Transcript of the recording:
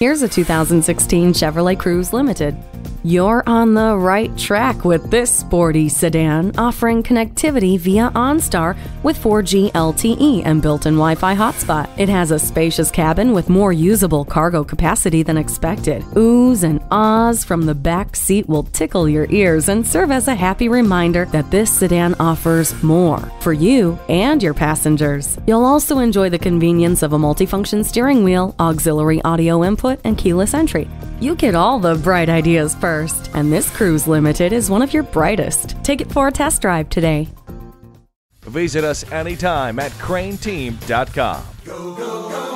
Here's a 2016 Chevrolet Cruze Limited. You're on the right track with this sporty sedan, offering connectivity via OnStar with 4G LTE and built-in Wi-Fi hotspot. It has a spacious cabin with more usable cargo capacity than expected. Oohs and ahs from the back seat will tickle your ears and serve as a happy reminder that this sedan offers more for you and your passengers. You'll also enjoy the convenience of a multifunction steering wheel, auxiliary audio input, and keyless entry. You get all the bright ideas first, and this Cruze Limited is one of your brightest. Take it for a test drive today. Visit us anytime at crainteam.com. Go, go, go.